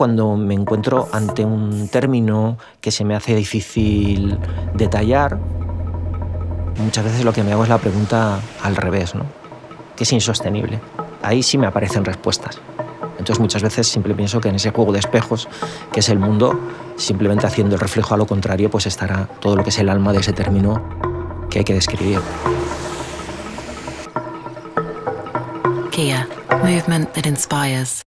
cuando me encuentro ante un término que se me hace difícil detallar, muchas veces lo que me hago es la pregunta al revés, ¿no? que es insostenible. Ahí sí me aparecen respuestas. Entonces muchas veces siempre pienso que en ese juego de espejos, que es el mundo, simplemente haciendo el reflejo a lo contrario, pues estará todo lo que es el alma de ese término que hay que describir. Kia, movement that inspires.